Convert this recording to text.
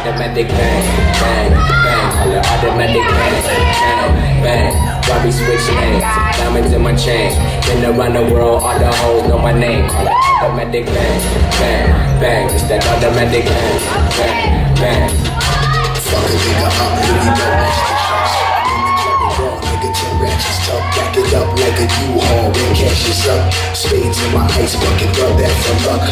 automatic bang, bang, bang, call it automatic bang, bang, bang. Why be switching lanes? Diamonds in my chain, been around the world, all the hoes know my name, call it automatic bang, bang, bang. It's that automatic bang, bang, bang. Fuck a nigga up, you don't nigga, ten ratchets tuck. Back it up like a U-Haul when cash is up. Spades in my ice bucket, rub that for luck.